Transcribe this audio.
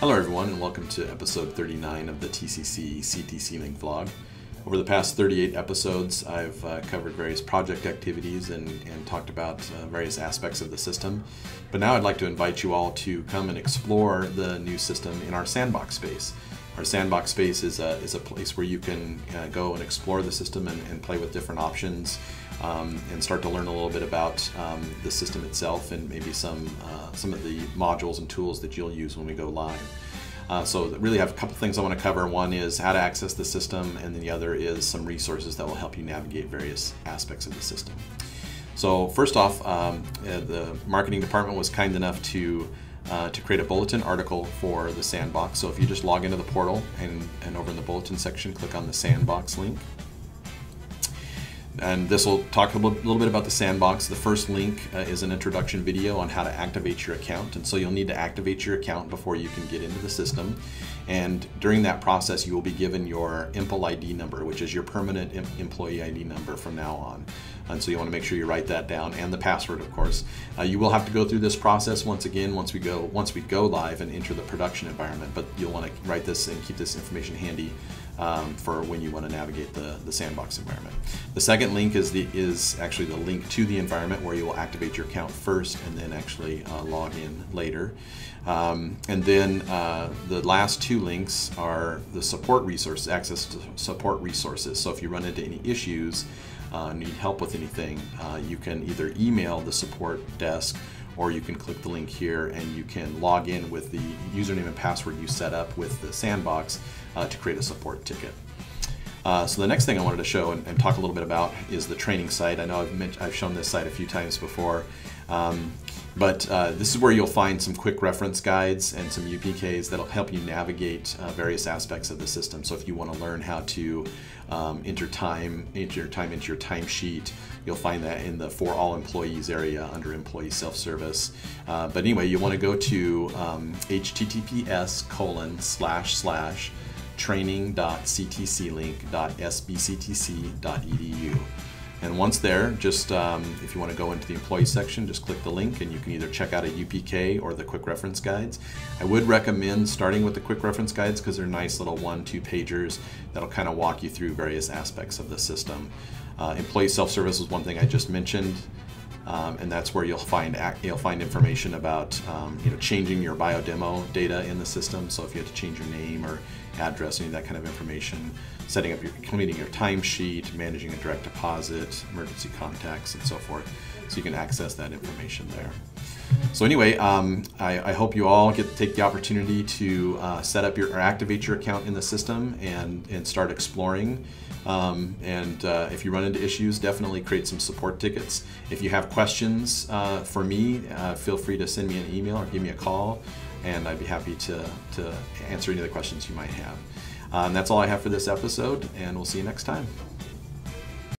Hello everyone and welcome to episode 39 of the TCC ctcLink vlog. Over the past 38 episodes I've uh, covered various project activities and, and talked about uh, various aspects of the system. But now I'd like to invite you all to come and explore the new system in our sandbox space. Our sandbox space is a, is a place where you can uh, go and explore the system and, and play with different options um, and start to learn a little bit about um, the system itself and maybe some, uh, some of the modules and tools that you'll use when we go live. Uh, so really have a couple things I want to cover. One is how to access the system and then the other is some resources that will help you navigate various aspects of the system. So first off, um, uh, the marketing department was kind enough to uh, to create a bulletin article for the sandbox. So if you just log into the portal and, and over in the bulletin section, click on the sandbox link. And this will talk a little bit about the sandbox. The first link uh, is an introduction video on how to activate your account. And so you'll need to activate your account before you can get into the system. And during that process, you will be given your EMPL ID number, which is your permanent employee ID number from now on. And so you want to make sure you write that down and the password, of course. Uh, you will have to go through this process once again once we go once we go live and enter the production environment. But you'll want to write this and keep this information handy um, for when you want to navigate the, the sandbox environment. The second link is the is actually the link to the environment where you will activate your account first and then actually uh, log in later. Um, and then uh, the last two links are the support resources, access to support resources. So if you run into any issues, uh, need help with anything, uh, you can either email the support desk or you can click the link here and you can log in with the username and password you set up with the sandbox uh, to create a support ticket. Uh, so the next thing I wanted to show and, and, talk a little bit about is the training site. I know I've, I've shown this site a few times before. Um, but uh, this is where you'll find some quick reference guides and some UPKs that'll help you navigate uh, various aspects of the system. So if you want to learn how to um, enter time, enter your time into your timesheet, you'll find that in the for all employees area under employee self-service. Uh, but anyway, you want to go to um, https colon slash slash training.ctclink.sbctc.edu. And once there, just um, if you want to go into the employee section, just click the link and you can either check out a UPK or the quick reference guides. I would recommend starting with the quick reference guides because they're nice little one, two pagers that'll kind of walk you through various aspects of the system. Uh, employee self-service is one thing I just mentioned. Um, and that's where you'll find you'll find information about um, you know changing your biodemo data in the system. So if you have to change your name or address, any of that kind of information, setting up your completing your timesheet, managing a direct deposit, emergency contacts, and so forth. So you can access that information there. So anyway, um, I, I, hope you all get to take the opportunity to uh, set up your or activate your account in the system and and start exploring. Um, and uh, if you run into issues, definitely create some support tickets. If you have questions uh, for me, uh, feel free to send me an email or give me a call, and I'd be happy to, to answer any of the questions you might have. Um, that's all I have for this episode, and we'll see you next time.